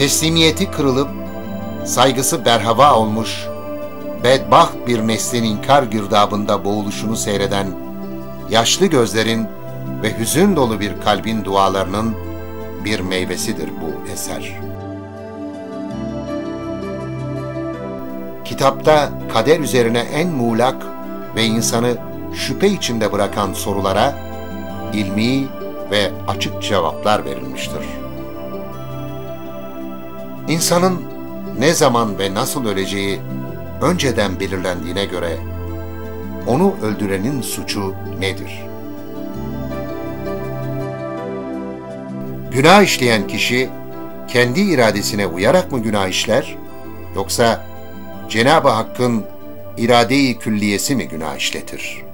teslimiyeti kırılıp saygısı berhava olmuş, bedbaht bir neslin kar girdabında boğuluşunu seyreden yaşlı gözlerin ve hüzün dolu bir kalbin dualarının bir meyvesidir bu eser. Kitapta kader üzerine en muğlak ve insanı şüphe içinde bırakan sorulara ilmi ve açık cevaplar verilmiştir. İnsanın ne zaman ve nasıl öleceği önceden belirlendiğine göre onu öldürenin suçu nedir? Günah işleyen kişi kendi iradesine uyarak mı günah işler yoksa Cenab-ı Hakk'ın irade-i külliyesi mi günah işletir?''